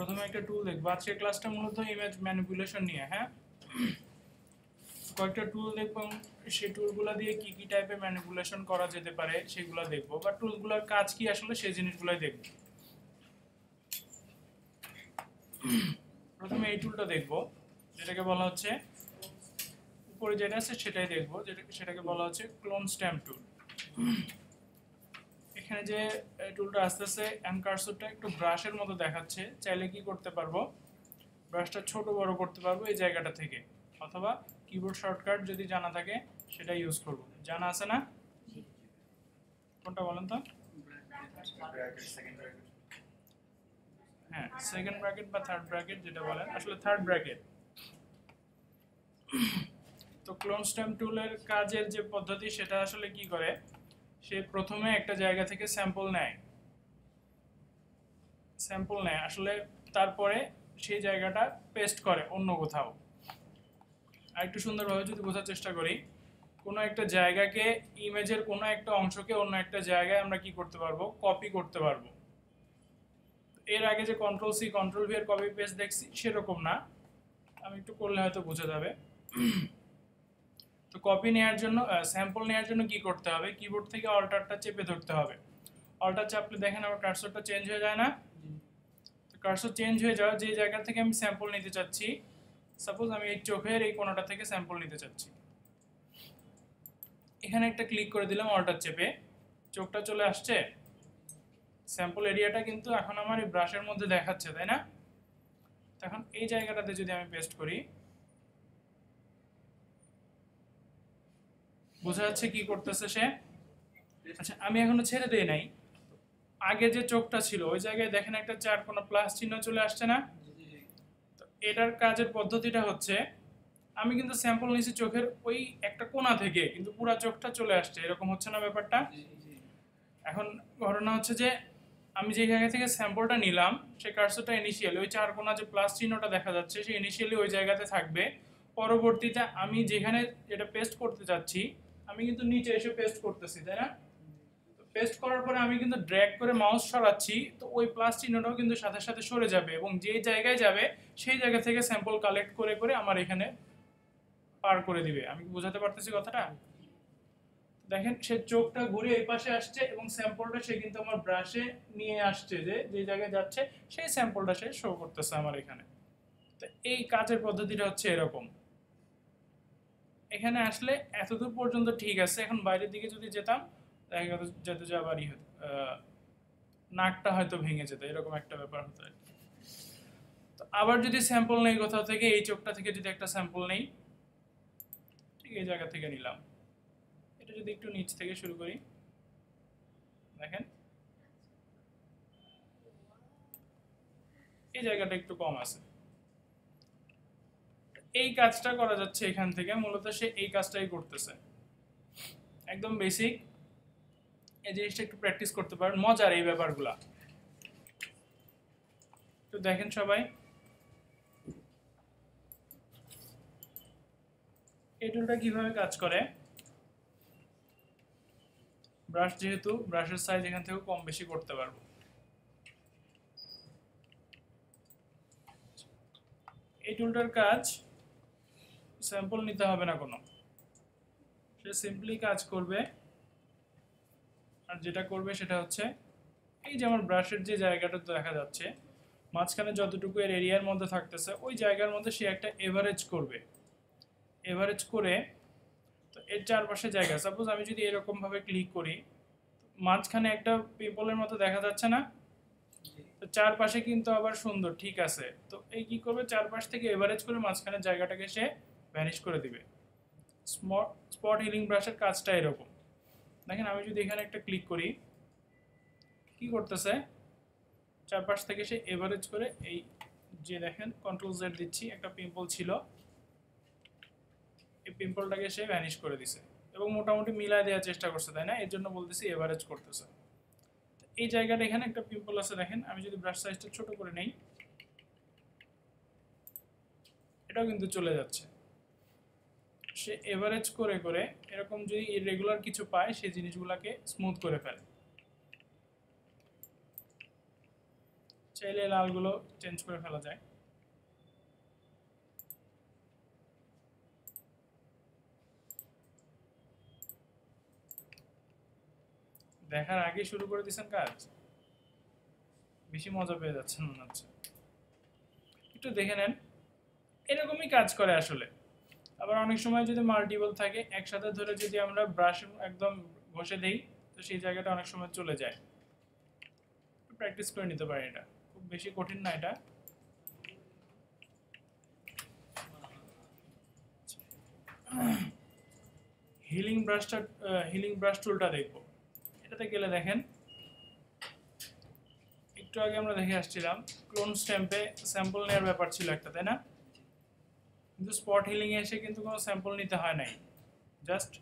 প্রথমে একটা টুল দেখব। আজকে ক্লাসটা মূলত ইমেজ ম্যানিপুলেশন নিয়ে হ্যাঁ? কয়েকটা টুল দেখব সেই টুলগুলো দিয়ে কি কি টাইপের ম্যানিপুলেশন করা যেতে পারে সেগুলো দেখব। বা টুলগুলোর কাজ কি আসলে সেই জিনিসগুলোই দেখব। প্রথমে এই টুলটা দেখব, যেটাকে বলা হচ্ছে, উপরে যেটা আছে সেটাই দেখব। যেটা সেটাকে বলা হচ্ছে ক্লোন স্ট্যাম্প টুল এখানে যে টুলটা আস্তে আস্তে অ্যানকারসরটা একটু ব্রাশের মতো দেখাচ্ছে, চাইলে কি করতে পারব? ব্রাশটা ছোট বড় করতে পারব এই জায়গাটা থেকে। অথবা কিবোর্ড শর্টকাট যদি জানা থাকে, সেটা ইউজ করব। জানা আছে না? কোনটা বলেন তো? হ্যাঁ সেকেন্ড ব্র্যাকেট বা থার্ড ব্র্যাকেট যেটা বলেন। আসলে থার্ড ব্র্যাকেট তো ক্লোন স্ট্যাম্প টুলের কাজের যে পদ্ধতি, সেটা আসলে কি করে? সে প্রথমে একটা জায়গা থেকে স্যাম্পল নেয়। স্যাম্পল নেয়। আসলে তারপরে সেই জায়গাটা পেস্ট করে অন্য কোথাও। আর একটু সুন্দরভাবে যদি বোঝার চেষ্টা করি, কোনো একটা জায়গাকে, ইমেজের কোনো একটা অংশকে অন্য একটা জায়গায় আমরা কি করতে পারব? কপি করতে পারব। এর আগে যে কন্ট্রোল সি কন্ট্রোল ভি এর কপি পেস্ট দেখছি, সেরকম না। আমি একটু করলে হয়তো বোঝা যাবে। তো কপি নেওয়ার জন্য স্যাম্পল নেওয়ার জন্য কি করতে হবে? কিবোর্ড থেকে অল্টারটা চেপে ধরতে হবে। অল্টার চাপলে দেখেন আমার কার্সরটা চেঞ্জ হয়ে যায় না? তো কার্সর চেঞ্জ হয়ে যাওয়া যে জায়গা থেকে আমি স্যাম্পল নিতে চাচ্ছি সাপোজ আমি এই চোখের এই কোণাটা থেকে স্যাম্পল নিতে চাচ্ছি। এখানে একটা ক্লিক করে দিলাম অল্টার চেপে। চোখটা চলে আসছে। স্যাম্পল এরিয়াটা কিন্তু এখন আমার এই ব্রাশের মধ্যে দেখাচ্ছে, তাই না? তখন এই জায়গাটাতে যদি আমি পেস্ট করি বোঝা যাচ্ছে কি করতেছে সে? আচ্ছা আমি এখনও ছেড়ে দেই নাই। আগে যে চোখটা ছিল, ওই জায়গায় দেখেন একটা চার কোনো প্লাস চিহ্ন চলে আসছে না? তো এটার কাজের পদ্ধতিটা হচ্ছে, আমি কিন্তু স্যাম্পল নিয়েছি চোখের ওই একটা কোনা থেকে, কিন্তু পুরো চোখটা চলে আসছে। এরকম হচ্ছে না ব্যাপারটা? এখন ঘটনা হচ্ছে যে, আমি যে জায়গা থেকে স্যাম্পলটা নিলাম সেই কার্সরটা ইনিশিয়ালি ওই চার কোণা যে প্লাস চিহ্নটা দেখা যাচ্ছে সেই ইনিশিয়ালি ওই জায়গাতে থাকবে। পরবর্তীতে আমি যেখানে যেটা পেস্ট করতে যাচ্ছি আমি কিন্তু নিচে এসে পেস্ট করতেছি, তাই না? পেস্ট করার পরে আমি কিন্তু ড্র্যাগ করে মাউস সরাচ্ছি, তো ওই প্লাস চিহ্নটাও কিন্তু সাথে সাথে সরে যাবে এবং যে জায়গায় যাবে, সেই জায়গা থেকে স্যাম্পল কালেক্ট করে করে আমার এখানে পার করে দিবে। আমি বোঝাতে পারতেছি কথাটা? দেখেন, সে চোখটা ঘুরে এই পাশে আসছে এবং স্যাম্পলটা সে কিন্তু আমার ব্রাশে নিয়ে আসছে যে যে জায়গায় যাচ্ছে, সেই স্যাম্পলটা সে শো করতেছে আমার এখানে। তো এই কাজের পদ্ধতিটা হচ্ছে এরকম। এখানে আসলে এতদূর পর্যন্ত ঠিক আছে, এখন বাইরের দিকে যদি যেতাম, দেখা গেল যেতে যাবারই হতো নাকটা হয়তো ভেঙে যেত, এরকম একটা ব্যাপার হতো আর কি। তো আবার যদি স্যাম্পল নেই কোথাও থেকে, এই চোখটা থেকে যদি একটা স্যাম্পল নেই, ঠিক এই জায়গা থেকে নিলাম। এটা যদি একটু নিচ থেকে শুরু করি, দেখেন। এই জায়গাটা একটু কম আছে। এই কাজটা করা যাচ্ছে এখান থেকে, মূলত সে এই কাজটাই করতেছে। একদম বেসিক এই জিনিসটা একটু প্র্যাকটিস করতে পারেন, মজার এই ব্যাপারগুলা। তো দেখেন সবাই। এই টুলটা কীভাবে কাজ করে? ব্রাশ যেহেতু ব্রাশের সাইজ এখান থেকে কম বেশি করতে পারব। এই টুলটার কাজ স্যাম্পল নিতে হবে না কোনো। সে সিম্পলি কাজ করবে। আর যেটা করবে সেটা হচ্ছে, এই যে আমার ব্রাশের যে জায়গাটা দেখা যাচ্ছে, মাঝখানে যতটুকু এর এরিয়ার মধ্যে থাকতেছে, ওই জায়গার মধ্যে সে একটা এভারেজ করবে। এভারেজ করে তো এর চারপাশে জায়গা। সাপোজ আমি যদি এরকমভাবে ক্লিক করি, মাঝখানে একটা পিপলের মতো দেখা যাচ্ছে না? তো চারপাশে কিন্তু আবার সুন্দর, ঠিক আছে। তো এই কি করবে? চারপাশ থেকে এভারেজ করে মাঝখানে জায়গাটাকে সে ভ্যানিশ করে দিবে। স্পট হিলিং ব্রাশের কাজটা এরকম। দেখেন, আমি যদি এখানে একটা ক্লিক করি, কি করতেছে? চারপাশ থেকে সে এভারেজ করে এই যে দেখেন কন্ট্রোল জেড দিচ্ছি, একটা পিম্পল ছিল। এই পিম্পলটাকে সে ভ্যানিশ করে দিছে। এবং মোটামুটি মিলায় দেওয়ার চেষ্টা করছে, তাই না? এর জন্য বলতেছি এভারেজ করতেছে। এই জায়গাটা এখানে একটা পিম্পল আছে, দেখেন। আমি যদি ব্রাশ সাইজটা ছোট করে নেই, এটাও কিন্তু চলে যাচ্ছে। সে এভারেজ করে করে এরকম যদি ইরেগুলার কিছু পায়, সেই জিনিসগুলোকে স্মুথ করে ফেলে। চাইলে লালগুলো চেঞ্জ করে ফেলা যায়। দেখার আগে শুরু করে দিচ্ছেন কাজ? বেশি মজা পেয়ে যাচ্ছেন মনে হচ্ছে। একটু দেখে নেন। এরকমই কাজ করে আসলে। আবার অনেক সময় যদি মাল্টিপল থাকে, একসাথে ধরে যদি আমরা ব্রাশ একদম ঘষে দেই, তো সেই জায়গাটা অনেক সময় চলে যায়। প্র্যাকটিস করে নিতে পারি এটা। খুব বেশি কঠিন না এটা। হিলিং ব্রাশটা হিলিং ব্রাশ টুলটা দেখব। এটাতে গেলে দেখেন, একটু আগে আমরা দেখে আসছিলাম ক্লোন স্ট্যাম্পে স্যাম্পল নেওয়ার ব্যাপার ছিল একটা, তাই না? কিন্তু স্পট হিলিং এসে কিন্তু কোনো স্যাম্পল নিতে হয় নাই। জাস্ট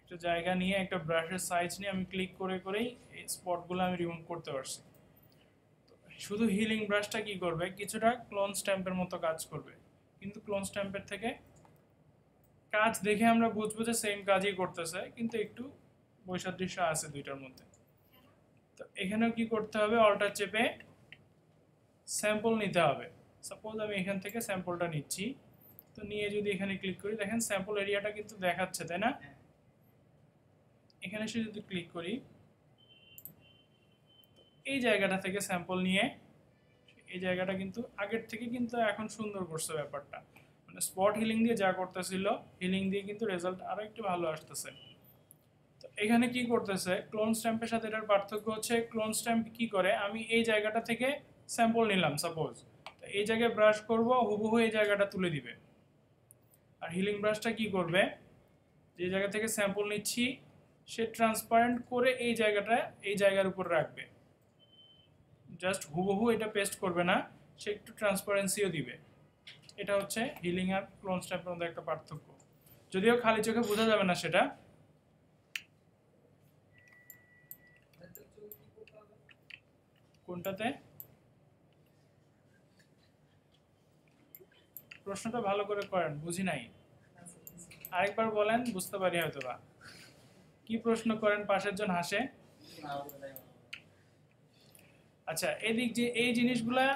একটা জায়গা নিয়ে, একটা ব্রাশের সাইজ নিয়ে আমি ক্লিক করে করেই এই স্পটগুলো আমি রিমুভ করতে পারছি। শুধু হিলিং ব্রাশটা কি করবে? কিছুটা ক্লোন স্ট্যাম্পের মতো কাজ করবে। কিন্তু ক্লোন স্ট্যাম্পের থেকে কাজ দেখে আমরা বুঝব যে সেম কাজই করতেছে, কিন্তু একটু বৈসাদৃশ্য আছে দুইটার মধ্যে। তো এখানেও কি করতে হবে? অল্টার চেপে স্যাম্পল নিতে হবে। সাপোজ আমি এখান থেকে স্যাম্পলটা নিচ্ছি। তো নিয়ে যদি এখানে ক্লিক করি, দেখেন স্যাম্পল এরিয়াটা কিন্তু দেখাচ্ছে, তাই না? এখানে এসে যদি ক্লিক করি, এই জায়গাটা থেকে স্যাম্পল নিয়ে, এই জায়গাটা কিন্তু আগের থেকে কিন্তু এখন সুন্দর করছে ব্যাপারটা। মানে স্পট হিলিং দিয়ে যা করতেছিল হিলিং দিয়ে কিন্তু রেজাল্ট আরও একটু ভালো আসতেছে। তো এখানে কি করতেছে? ক্লোন স্ট্যাম্পের সাথে এটার পার্থক্য হচ্ছে ক্লোন স্ট্যাম্প কি করে? আমি এই জায়গাটা থেকে স্যাম্পল নিলাম সাপোজ এই জায়গায় ব্রাশ করব, হুবহু এই জায়গাটা তুলে দিবে। আর হিলিং ব্রাশটা কি করবে? যে জায়গা থেকে স্যাম্পল নিচ্ছি, সে ট্রান্সপারেন্ট করে এই জায়গাটা, এই জায়গার উপর রাখবে। জাস্ট হুবহু এটা পেস্ট করবে না, সে একটু ট্রান্সপারেন্সিও দিবে। এটা হচ্ছে হিলিং আর ক্লোন স্ট্যাম্পের মধ্যে একটা পার্থক্য। যদিও খালি চোখে বোঝা যাবে না সেটা। কোনটাতে? প্রশ্নটা ভালো করে করেন, বুঝি নাই। আরেকবার বলেন, বুঝতে পারি হয়তো বা কি প্রশ্ন করেন পাশের জন হাসে? আচ্ছা এদিক যে এই জিনিসগুলা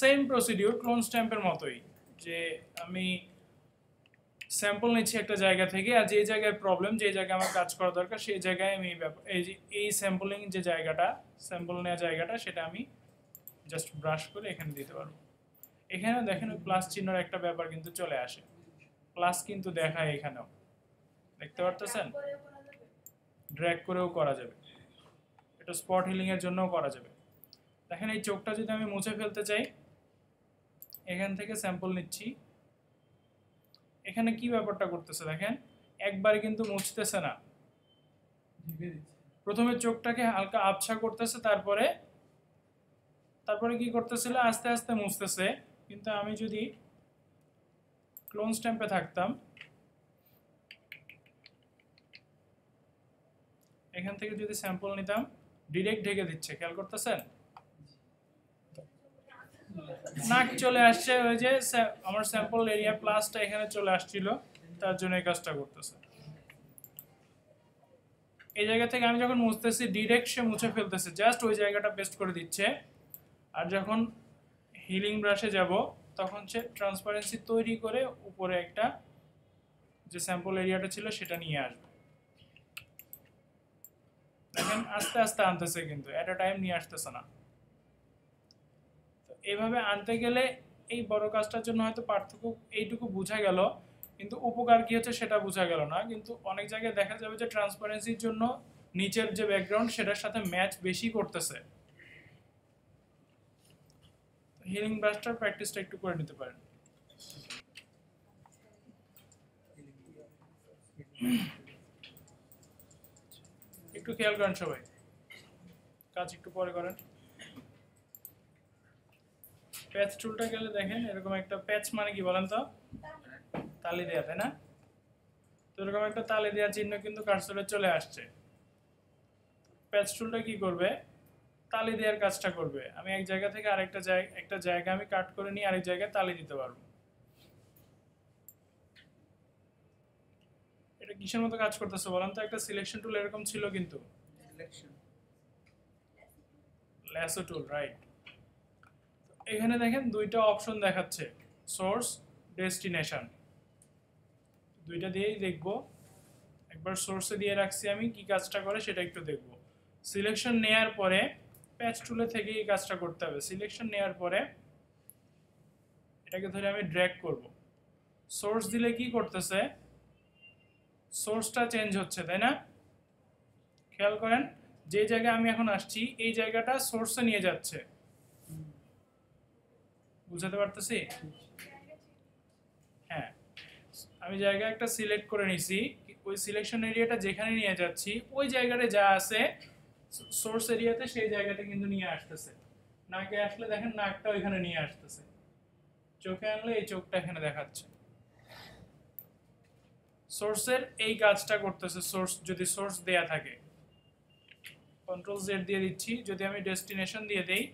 সেম প্রসিডিউর ক্লোন স্ট্যাম্পের মতোই। যে আমি স্যাম্পল নিচ্ছি একটা জায়গা থেকে, আর যে জায়গায় প্রবলেম যে জায়গায় আমার কাজ করা দরকার, সেই জায়গায় আমি এই এই স্যাম্পলিং যে জায়গাটা স্যাম্পল নেওয়া জায়গাটা, সেটা আমি জাস্ট ব্রাশ করে এখানে দিতে পারব। এখানে দেখেন ওই প্লাস চিহ্নের একটা ব্যাপার কিন্তু চলে আসে। প্লাস কিন্তু দেখায় এখানেও। দেখতে পারতেছেন? ড্র্যাগ করেও করা যাবে। এটা স্পট হিলিং এর জন্যও করা যাবে। দেখেন এই চোখটা যদি আমি মুছে ফেলতে চাই, এখান থেকে স্যাম্পল নিচ্ছি। এখানে কি ব্যাপারটা করতেছে দেখেন? একবারে কিন্তু মুছতেছে না। প্রথমে চোখটাকে হালকা আবছা করতেছে, তারপরে তারপরে কি করতেছিল? আস্তে আস্তে মুছতেছে। কিন্তু আমি যদি ক্লোন স্ট্যাম্পে থাকতাম, এখান থেকে যদি স্যাম্পল নিতাম ডিরেক্ট ঢেকে দিচ্ছে, খেয়াল করতেছেন? নাক চলে আসছে ওই যে আমার স্যাম্পল এরিয়া প্লাসটা এখানে চলে আসছিল, তার জন্য এই কাজটা করতেছে। এই জায়গা থেকে আমি যখন মুছতেছি ডিরেক্ট সে মুছে ফেলতেছে জাস্ট ওই জায়গাটা পেস্ট করে দিচ্ছে। আর যখন হিলিং ব্রাশে যাব, তখন সে ট্রান্সপারেন্সি তৈরি করে উপরে একটা যে স্যাম্পল এরিয়াটা ছিল সেটা নিয়ে আসবে। দেখেন, আস্তে আস্তে আনতেছে কিন্তু এট আ টাইম নিয়ে আসতেছে না। তো এইভাবে আনতে গেলে এই বড় কাজটার জন্য হয়তো পার্থক্য এইটুকু বোঝা গেল, কিন্তু উপকার কি হচ্ছে সেটা বোঝা গেল না। কিন্তু অনেক জায়গায় দেখা যাবে যে ট্রান্সপারেন্সির জন্য নিচের যে ব্যাকগ্রাউন্ড সেটার সাথে ম্যাচ বেশি করতেছে। হিলিং ব্রাশটার প্র্যাকটিসটা একটু করে নিতে পারেন। একটু খেয়াল করেন সবাই। কাজ একটু পরে করেন। প্যাচ টুলটা গেলে দেখেন, এরকম একটা প্যাচ মানে কি বলেন তো? তালি দেয়া, তাই না? তো এরকম একটা তালি দেওয়ার চিহ্ন কিন্তু কার্সরে চলে আসছে। প্যাচ টুলটা কি করবে? তালি দেওয়ার কাজটা করবে। আমি এক জায়গা থেকে আরেকটা জায়গা একটা জায়গা আমি কাট করে নিয়ে আরেক জায়গায় তালি দিতে পারব। এটা কিসের মতো কাজ করতেছে বলেন তো? একটা সিলেকশন টুল এরকম ছিল কিন্তু। ল্যাসো টুল রাইট এখানে দেখেন দুইটা অপশন দেখাচ্ছে। সোর্স ডেস্টিনেশন দুইটা দিয়েই দেখব। একবার সোর্সে দিয়ে রাখছি আমি কি কাজটা করে সেটা একটু দেখব। সিলেকশন নেয়ার পরে প্যাচ টুলে থেকে এই কাজটা করতে হবে। সিলেকশন নেয়ার পরে এটাকে ধরে আমি ড্র্যাগ করব। সোর্স দিলে কি করতেছে? সোর্সটা চেঞ্জ হচ্ছে, তাই না? খেয়াল করেন, যে জায়গায় আমি এখন আসছি, এই জায়গাটা সোর্সে নিয়ে যাচ্ছে। বুঝাতে পারতেছি? হ্যাঁ। আমি জায়গা একটা সিলেক্ট করে নিছি। ওই সিলেকশন এরিয়াটা যেখানে নিয়ে যাচ্ছি, ওই জায়গাটা যা আছে সোর্স এরিয়াতে সেই জায়গাটা কিন্তু নিয়ে আসতেছে। নাকে আসলে দেখেন নাকটা ওইখানে নিয়ে আসতেছে। চোখে আনলে এই চোখটা এখানে দেখাচ্ছে। সোর্সের এই কাজটা করতেছে সোর্স যদি সোর্স দেয়া থাকে। কন্ট্রোল জেড দিয়ে দিচ্ছি যদি আমি ডেস্টিনেশন দিয়ে দেই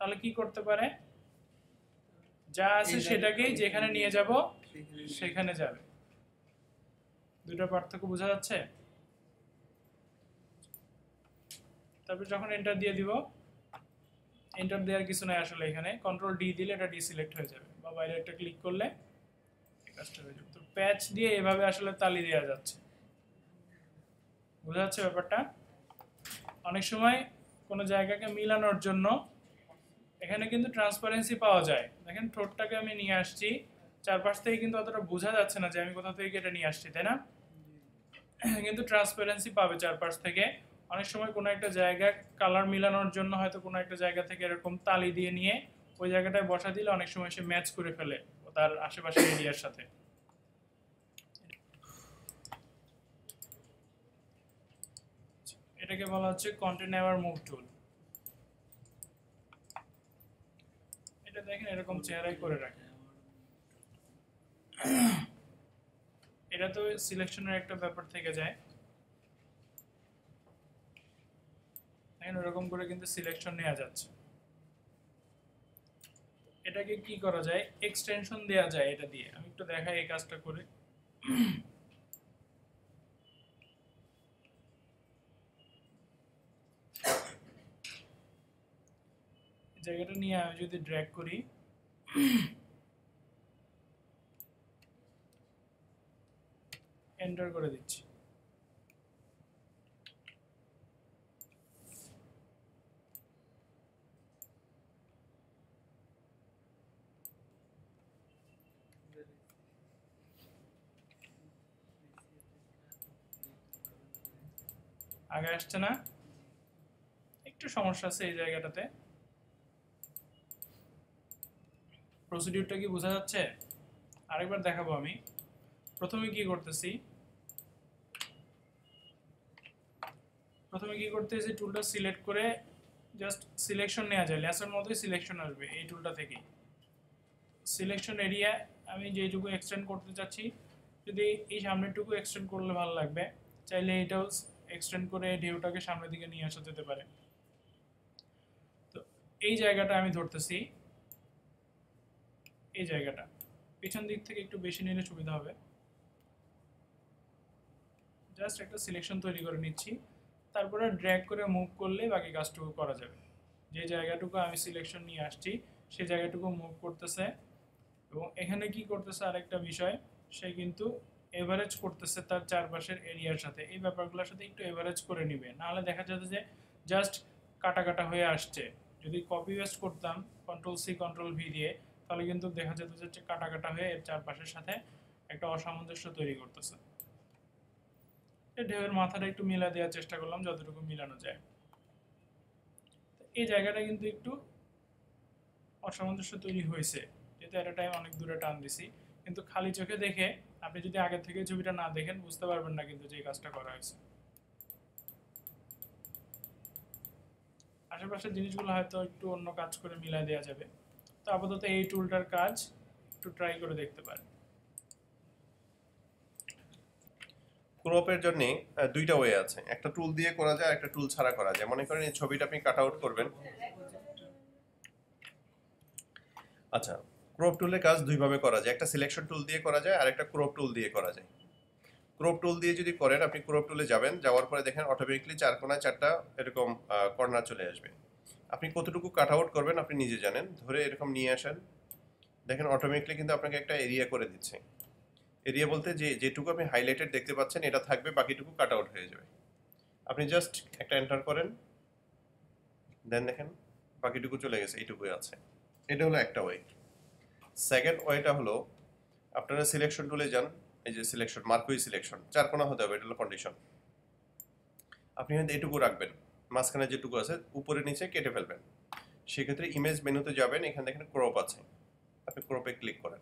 তাহলে কি করতে পারে? যা আছে সেটাকেই যেখানে নিয়ে যাব সেখানে যাবে। দুটো পার্থক্য বোঝা যাচ্ছে? তারপর যখন এন্টার দিয়ে দিব এন্টার দেওয়ার কিছু নাই আসলে এখানে। কন্ট্রোল ডি দিলে এটা ডিসিলেক্ট হয়ে যাবে বা বাইরে একটা ক্লিক করলে কাজটা হয়ে যাবে। তো প্যাচ দিয়ে এভাবে আসলে তালি দেওয়া যাচ্ছে। বোঝা যাচ্ছে ব্যাপারটা? অনেক সময় কোনো জায়গাকে মিলানোর জন্য এখানে কিন্তু ট্রান্সপারেন্সি পাওয়া যায়। দেখেন ঠোঁটটাকে আমি নিয়ে আসছি, চারপাশ থেকে কিন্তু অতটা বোঝা যাচ্ছে না যে আমি কোথা থেকে এটা নিয়ে আসছি, তাই না? কিন্তু ট্রান্সপারেন্সি পাবে চারপাশ থেকে। অনেক সময় কোনো একটা জায়গায় কালার মিলানোর জন্য হয়তো কোনো একটা জায়গা থেকে এরকম তালি দিয়ে নিয়ে ওই জায়গাটায় বসা দিলে অনেক সময় সে ম্যাচ করে ফেলে তার আশেপাশের এরিয়ার সাথে। এটাকে বলা হচ্ছে কন্টেনার মুভ টুল এটা দেখেন এরকম চেহারাই করে রাখে। এটা তো সিলেকশনের একটা ব্যাপার থেকে যায়। দেখেন ওরকম করে কিন্তু সিলেকশন নেওয়া যাচ্ছে। এটাকে কি করা যায়? এক্সটেনশন দেওয়া যায় এটা দিয়ে। আমি একটু দেখাই এই কাজটা করে। জায়গাটা নিয়ে আমি যদি ড্র্যাগ করি এন্টার করে দিচ্ছি। আগে আসছে না। একটু সমস্যা আছে এই জায়গাটাতে। প্রসিডিউরটা কি বোঝা যাচ্ছে? আরেকবার দেখাবো আমি। প্রথমে কি করতেছি? প্রথমে কি করতেছি? টুলটা সিলেক্ট করে জাস্ট সিলেকশন নেওয়া যায়। লেসের মতোই সিলেকশন আসবে এই টুলটা থেকেই। সিলেকশন এরিয়া আমি যেটুকু এক্সটেন্ড করতে চাচ্ছি, যদি এই সামনেরটুকু এক্সটেন্ড করলে ভালো লাগবে, চাইলে এটাও এক্সটেন্ড করে ঢেউটাকে সামনের দিকে নিয়ে আসা যেতে পারে। তো এই জায়গাটা আমি ধরতেছি। এই জায়গাটা। পিছন দিক থেকে একটু বেশি নিলে সুবিধা হবে। জাস্ট একটা সিলেকশন তৈরি করে নিচ্ছি। তারপরে ড্র্যাগ করে মুভ করলে বাকি কাজটুকু করা যাবে। যে জায়গাটুকু আমি সিলেকশন নিয়ে আসছি সেই জায়গাটুকু মুভ করতেছে। এবং এখানে কি করতেছে আরেকটা বিষয়, সে কিন্তু এভারেজ করতেছে তার চারপাশের এরিয়ার সাথে। এই ব্যাপারগুলোর সাথে একটু এভারেজ করে নিবে। নাহলে দেখা যেত যে জাস্ট কাটা কাটা হয়ে আসছে। যদি কপি ওয়েস্ট করতাম কন্ট্রোল সি কন্ট্রোল ভি দিয়ে, তাহলে কিন্তু দেখা যেত যে কাটা কাটা হয়ে এর চারপাশের সাথে একটা অসামঞ্জস্য তৈরি করতেছে। ঢেউয়ের মাথাটা একটু মিলা দেওয়ার চেষ্টা করলাম, যতটুকু মিলানো যায়। এই জায়গাটা কিন্তু একটু অসামঞ্জস্য তৈরি হয়েছে। যেহেতু একটা টাইম অনেক দূরে টান দিছি। কিন্তু খালি চোখে দেখে আপনি যদি আগের থেকে ছবিটা না দেখেন, বুঝতে পারবেন না কিন্তু যে কাজটা করা হয়েছে। আশেপাশের জিনিসগুলো হয়তো একটু অন্য কাজ করে মিলাই দেওয়া যাবে। তো আপাতত এই টুলটার কাজ একটু ট্রাই করে দেখতে পারেন। ক্রপের জন্য দুইটা ওয়ে আছে। একটা টুল দিয়ে করা যায় একটা টুল ছাড়া করা যায়। মনে করেন এই ছবিটা আপনি কাট আউট করবেন। আচ্ছা ক্রপ টুলের কাজ দুইভাবে করা যায়। একটা সিলেকশন টুল দিয়ে করা যায় আর একটা ক্রপ টুল দিয়ে করা যায়। ক্রপ টুল দিয়ে যদি করেন, আপনি ক্রপ টুলে যাবেন, যাওয়ার পরে দেখেন অটোমেটিকলি চার কোনায় চারটা এরকম কর্নার চলে আসবে। আপনি কতটুকু কাট আউট করবেন আপনি নিজে জানেন। ধরে এরকম নিয়ে আসেন। দেখেন অটোমেটিকলি কিন্তু আপনাকে একটা এরিয়া করে দিচ্ছে। এরিয়া বলতে যে, যেটুকু আপনি হাইলাইটেড দেখতে পাচ্ছেন, এটা থাকবে, বাকিটুকু কাট আউট হয়ে যাবে। আপনি জাস্ট একটা এন্টার করেন। দেন দেখেন, বাকিটুকু চলে গেছে, এইটুকুই আছে। এটা হলো একটা ওয়ে সেকেন্ড ওয়েটা হলো, আপনারা সিলেকশন টুলে যান, এই যে সিলেকশন মার্কুই সিলেকশন চার কোনা হতে হবে, এটা হলো কন্ডিশন আপনি হয়তো এটুকু রাখবেন, মাঝখানে যেটুকু আছে, উপরে নিচে কেটে ফেলবেন। সেক্ষেত্রে ইমেজ মেনুতে যাবেন, এখানে দেখেন ক্রপ আছে। আপনি ক্রপে ক্লিক করেন।